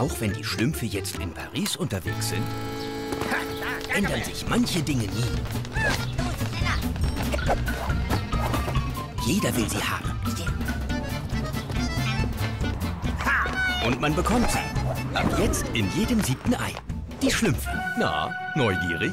Auch wenn die Schlümpfe jetzt in Paris unterwegs sind, ändern sich manche Dinge nie. Jeder will sie haben. Und man bekommt sie. Ab jetzt in jedem siebten Ei. Die Schlümpfe. Na, neugierig?